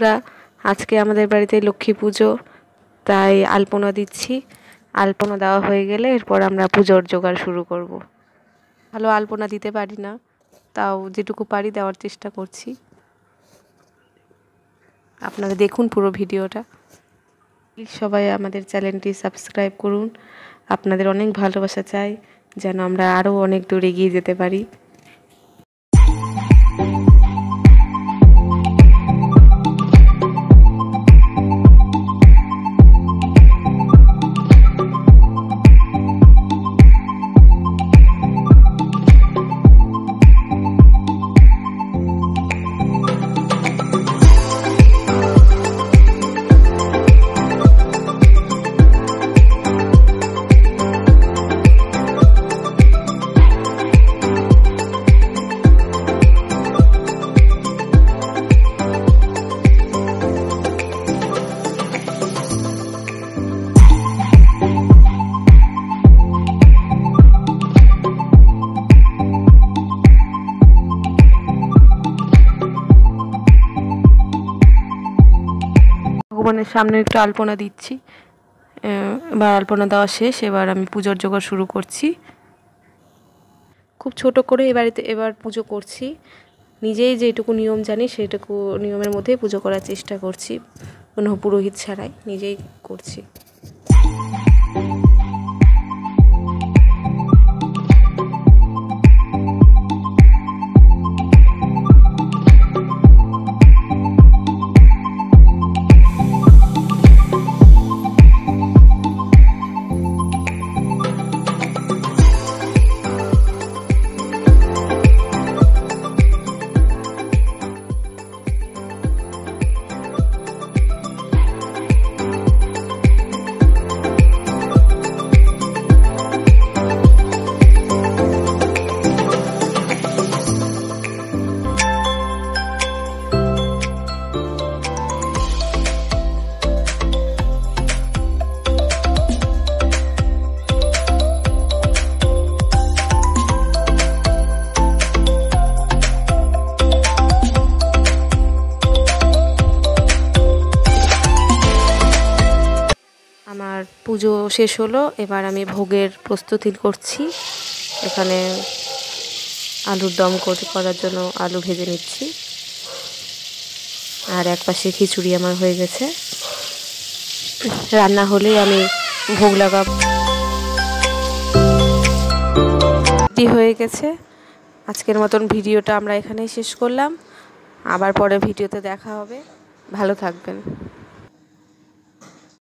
বন্ধুরা আজকে আমাদের বাড়িতে লক্ষ্মী পুজো, তাই আলপনা দিচ্ছি। আলপনা দেওয়া হয়ে গেলে এরপর আমরা পুজোর জোগাড় শুরু করব। ভালো আলপনা দিতে পারি না, তাও যেটুকু পারি দেওয়ার চেষ্টা করছি। আপনারা দেখুন পুরো ভিডিওটা। সবাই আমাদের চ্যানেলটি সাবস্ক্রাইব করুন। আপনাদের অনেক ভালোবাসা চাই, যেন আমরা আরও অনেক দূর এগিয়ে যেতে পারি। ভগবানের সামনে একটু আলপনা দিচ্ছি। এবার আলপনা দেওয়া শেষ, এবার আমি পুজোর জোগাড় শুরু করছি। খুব ছোট করে এ বাড়িতে এবার পুজো করছি। নিজেই যেটুকু নিয়ম জানি, সেটুকু নিয়মের মধ্যেই পুজো করার চেষ্টা করছি। কোনো পুরোহিত ছাড়াই নিজেই করছি। পুজো শেষ হলো, এবার আমি ভোগের প্রস্তুতি করছি। এখানে আলুর দম করার জন্য আলু ভেজে নিচ্ছি। আর এক পাশে খিচুড়ি আমার হয়ে গেছে। রান্না হলেই আমি ভোগ লাগা হয়ে গেছে। আজকের মতন ভিডিওটা আমরা এখানেই শেষ করলাম। আবার পরে ভিডিওতে দেখা হবে। ভালো থাকবেন।